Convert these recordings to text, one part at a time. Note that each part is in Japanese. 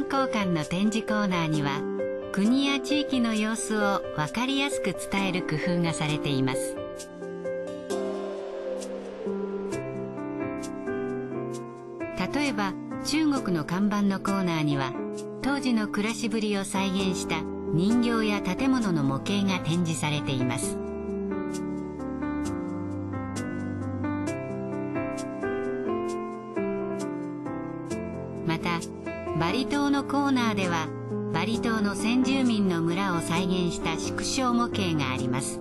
産交換の展示コーナーには国や地域の様子を分かりやすく伝える工夫がされています。例えば中国の看板のコーナーには当時の暮らしぶりを再現した人形や建物の模型が展示されています。リ島の先住民の村を再現した縮小模型があります。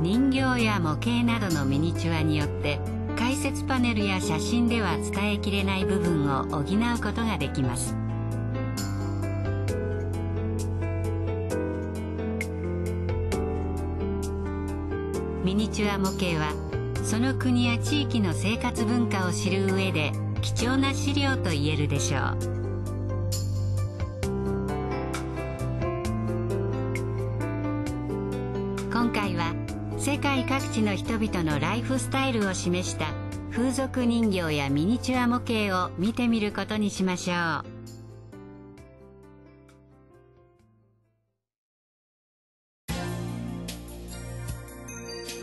人形や模型などのミニチュアによって解説パネルや写真では伝えきれない部分を補うことができます。ミニチュア模型はその国や地域の生活文化を知る上で貴重な資料と言えるでしょう。今回は世界各地の人々のライフスタイルを示した風俗人形やミニチュア模型を見てみることにしましょう。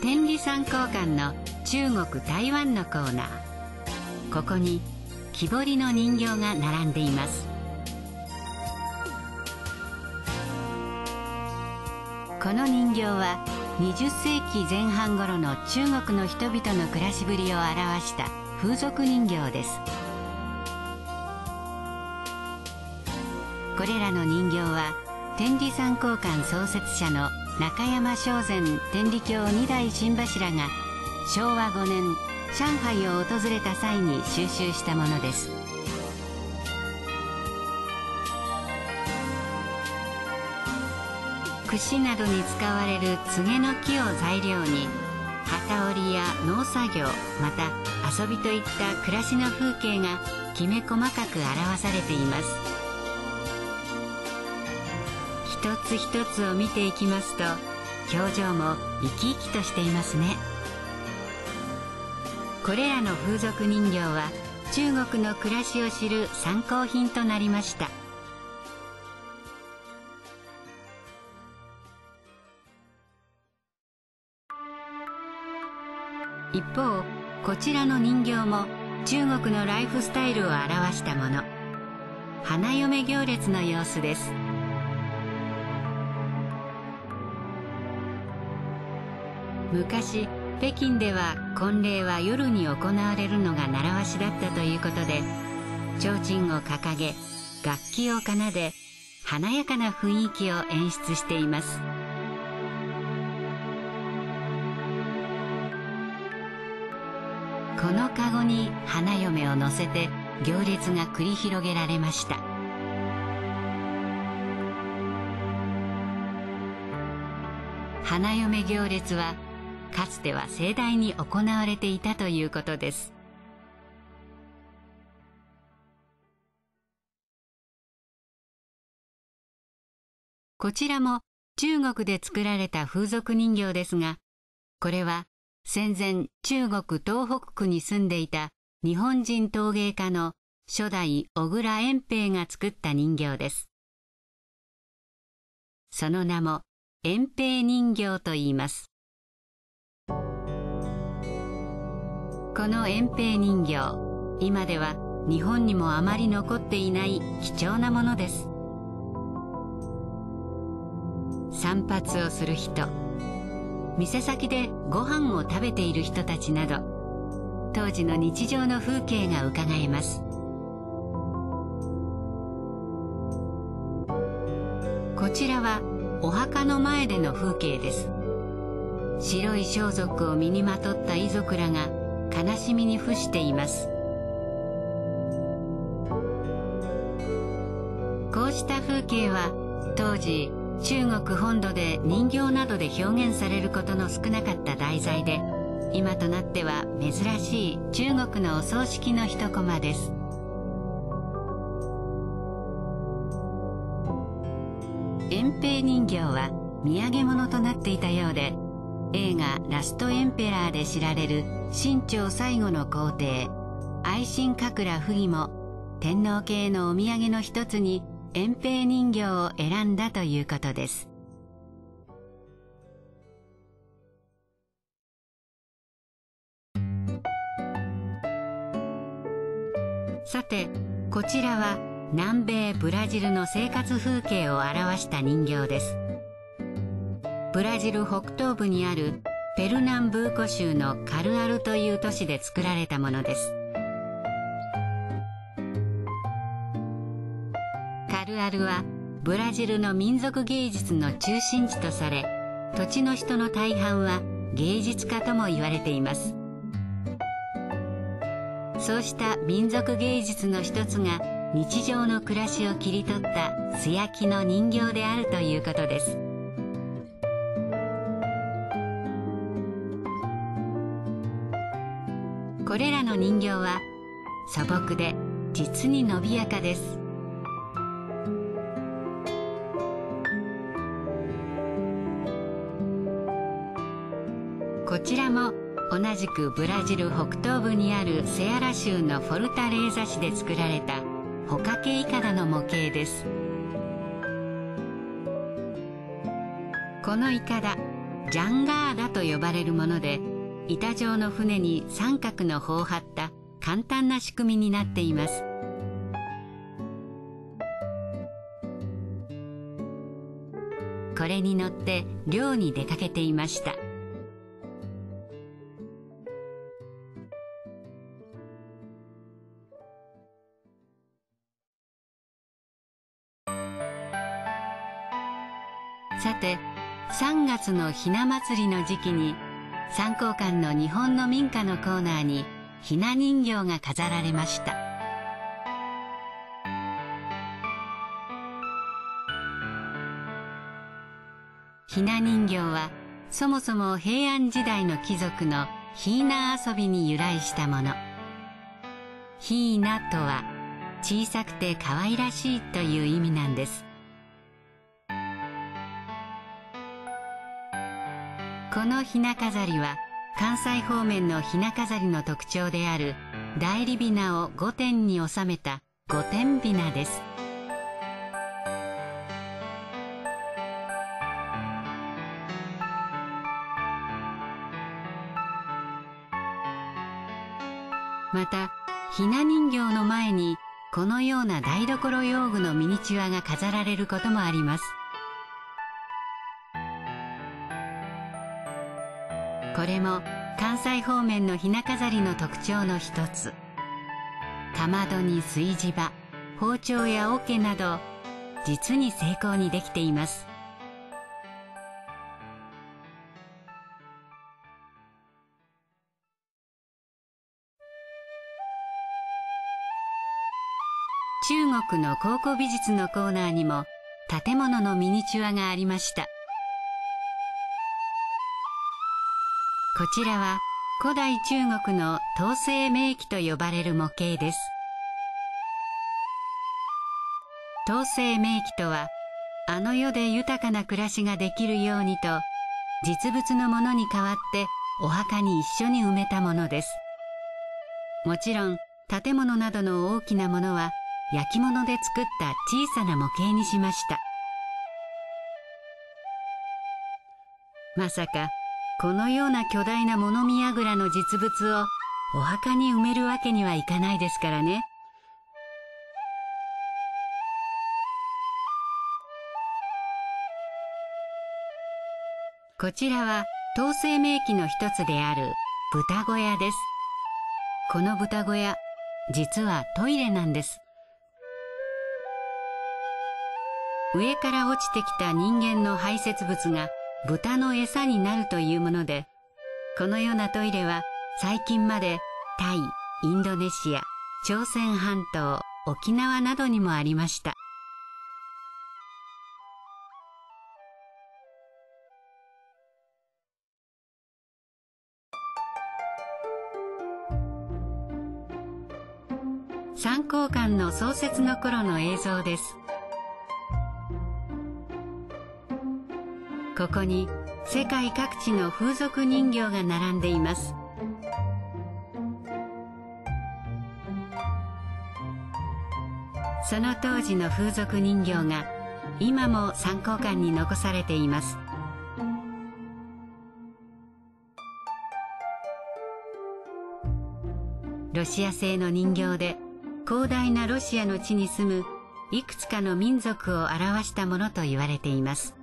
天理山交換の中国台湾のコーナー。ここに木彫りの人形が並んでいます。この人形は20世紀前半頃の中国の人々の暮らしぶりを表した風俗人形です。これらの人形は天理山交換創設者の中山正禅天理教二代新柱が昭和5年上海を訪れた際に収集したものです。串などに使われる柘の木を材料に機織りや農作業また遊びといった暮らしの風景がきめ細かく表されています。一つ一つを見ていきますと表情も生き生きとしていますね。これらの風俗人形は中国の暮らしを知る参考品となりました。一方こちらの人形も中国のライフスタイルを表したもの。花嫁行列の様子です。昔北京では婚礼は夜に行われるのが習わしだったということで提灯を掲げ楽器を奏で華やかな雰囲気を演出しています。このカゴに花嫁を乗せて行列が繰り広げられました。花嫁行列はかつては盛大に行われていたということです。こちらも中国で作られた風俗人形ですがこれは戦前中国東北区に住んでいた日本人陶芸家の初代小倉遠平が作った人形です。その名も遠平人形と言います。この遠平人形。今では日本にもあまり残っていない貴重なものです。散髪をする人。店先でご飯を食べている人たちなど。当時の日常の風景がうかがえます。こちらはお墓の前での風景です。白い装束を身にまとった遺族らが悲しみに伏しています。こうした風景は当時中国本土で人形などで表現されることの少なかった題材で今となっては珍しい中国のお葬式の一コマです。遠平人形は土産物となっていたようで映画「ラストエンペラー」で知られる清朝最後の皇帝愛新覚羅溥儀も天皇系のお土産の一つに扁平人形を選んだということです。さてこちらは南米ブラジルの生活風景を表した人形です。ブラジル北東部にあるペルナンブーコ州のカルアルという都市で作られたものです。カルアルはブラジルの民族芸術の中心地とされ土地の人の大半は芸術家とも言われています。そうした民族芸術の一つが日常の暮らしを切り取った素焼きの人形であるということです。これらの人形は素朴で実に伸びやかです。こちらも同じくブラジル北東部にあるセアラ州のフォルタレーザ市で作られたホカケイカダの模型です。このイカダジャンガーダと呼ばれるもので板状の船に三角の帆を張った簡単な仕組みになっています。これに乗って漁に出かけていました。さて3月のひな祭りの時期に三光館の日本の民家のコーナーにひな人形が飾られました。ひな人形はそもそも平安時代の貴族のひーな遊びに由来したもの。ひーなとは小さくて可愛らしいという意味なんです。このひな飾りは関西方面のひな飾りの特徴である代理びなを御殿に収めた御殿びなです。またひな人形の前にこのような台所用具のミニチュアが飾られることもあります。これも関西方面のひな飾りの特徴の一つ。かまどに炊事場包丁や桶など実に精巧にできています。中国の考古美術のコーナーにも建物のミニチュアがありました。こちらは古代中国の統制名器と呼ばれる模型です。統制名器とはあの世で豊かな暮らしができるようにと実物のものに代わってお墓に一緒に埋めたものです。もちろん建物などの大きなものは焼き物で作った小さな模型にしました。まさかこのような巨大な物見櫓の実物をお墓に埋めるわけにはいかないですからね。こちらは統制名器の一つである豚小屋です。この豚小屋実はトイレなんです。上から落ちてきた人間の排泄物が豚の餌になるというものでこのようなトイレは最近までタイインドネシア朝鮮半島沖縄などにもありました。三光館の創設の頃の映像です。ここに世界各地の風俗人形が並んでいます。その当時の風俗人形が今も参考館に残されています。ロシア製の人形で広大なロシアの地に住むいくつかの民族を表したものと言われています。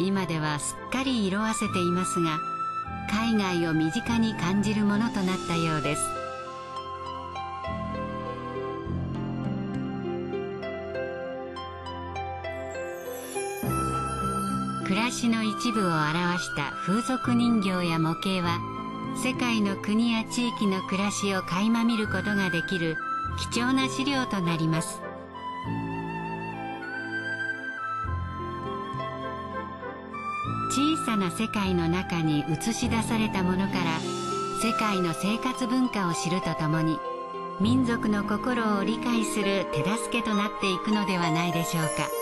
今ではすっかり色あせていますが海外を身近に感じるものとなったようです。暮らしの一部を表した風俗人形や模型は世界の国や地域の暮らしを垣間見ることができる貴重な資料となります。な世界の中に映し出されたものから世界の生活文化を知るとともに民族の心を理解する手助けとなっていくのではないでしょうか。